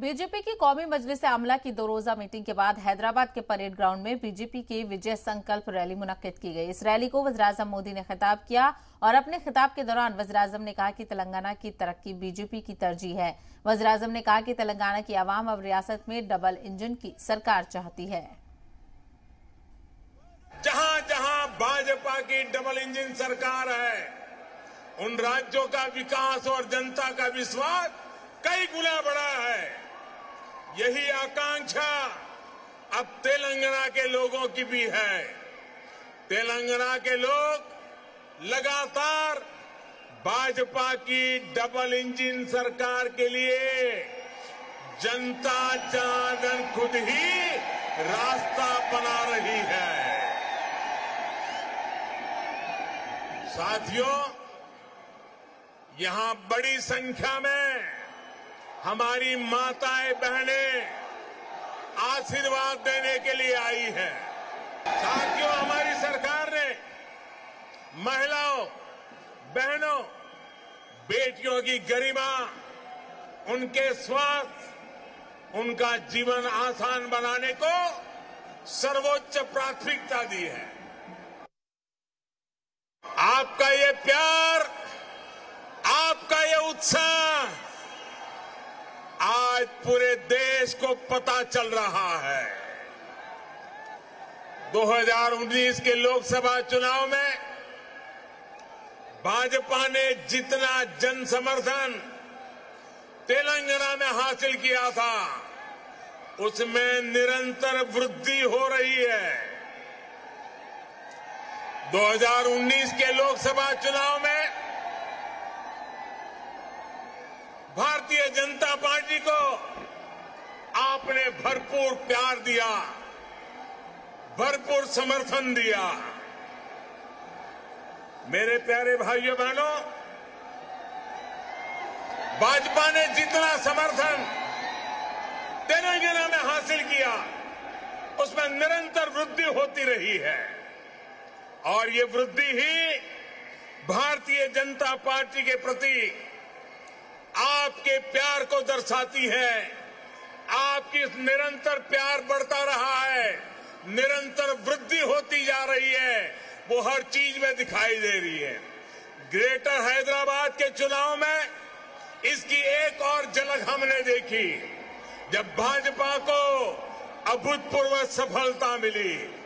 BJP की कौमी मजलिस आमला की दो रोजा मीटिंग के बाद हैदराबाद के परेड ग्राउंड में बीजेपी की विजय संकल्प रैली मुनद की गई। इस रैली को वजराजम मोदी ने खिताब किया और अपने खिताब के दौरान वजराजम ने कहा कि तेलंगाना की तरक्की बीजेपी की तरजीह है। वजराजम ने कहा कि तेलंगाना की आवाम अब रियासत में डबल इंजन की सरकार चाहती है। जहाँ जहाँ भाजपा की डबल इंजन सरकार है, उन राज्यों का विकास और जनता का विश्वास कई गुना बढ़ा है। यही आकांक्षा अब तेलंगाना के लोगों की भी है। तेलंगाना के लोग लगातार भाजपा की डबल इंजन सरकार के लिए जनता जनार्दन खुद ही रास्ता बना रही है। साथियों, यहाँ बड़ी संख्या में हमारी माताएँ बहनें आशीर्वाद देने के लिए आई है। साथियों, हमारी सरकार ने महिलाओं, बहनों, बेटियों की गरिमा, उनके स्वास्थ्य, उनका जीवन आसान बनाने को सर्वोच्च प्राथमिकता दी है। आपका ये प्यार आपका ये उत्साह आज पूरे देश को पता चल रहा है। 2019 के लोकसभा चुनाव में भाजपा ने जितना जन समर्थन तेलंगाना में हासिल किया था, उसमें निरंतर वृद्धि हो रही है। 2019 के लोकसभा चुनाव में भारतीय जनता पार्टी को आपने भरपूर प्यार दिया, भरपूर समर्थन दिया। मेरे प्यारे भाइयों, बहनों, भाजपा ने जितना समर्थन तेलंगाना में हासिल किया, उसमें निरंतर वृद्धि होती रही है। और ये वृद्धि ही भारतीय जनता पार्टी के प्रति आपके प्यार को दर्शाती है। आपकी निरंतर प्यार बढ़ता रहा है। निरंतर वृद्धि होती जा रही है। वो हर चीज़ में दिखाई दे रही है। ग्रेटर हैदराबाद के चुनाव में इसकी एक और झलक हमने देखी। जब भाजपा को अभूतपूर्व सफलता मिली